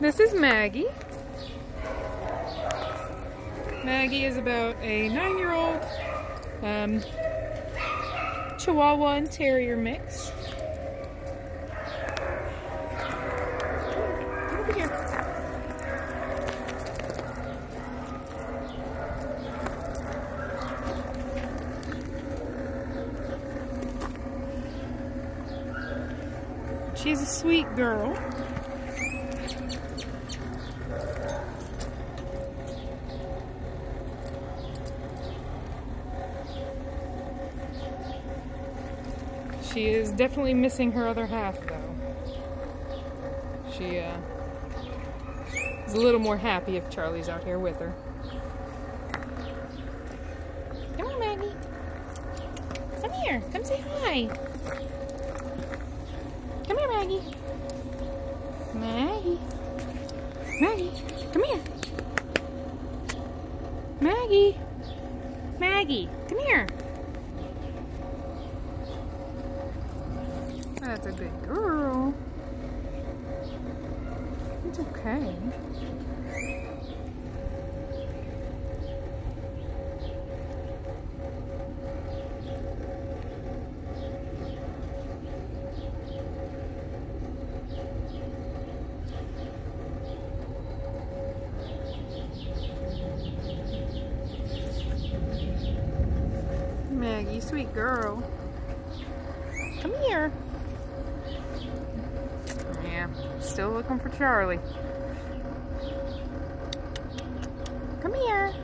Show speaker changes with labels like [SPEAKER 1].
[SPEAKER 1] This is Maggie. Maggie is about a nine-year-old um, Chihuahua and Terrier mix. She's a sweet girl. She is definitely missing her other half, though. She uh, is a little more happy if Charlie's out here with her. Come on, Maggie. Come here. Come say hi. Come here, Maggie. Maggie. Maggie, come here. Maggie. Maggie, come here. That's a good girl. It's okay. Maggie, sweet girl. Come here. Yeah, still looking for Charlie. Come here.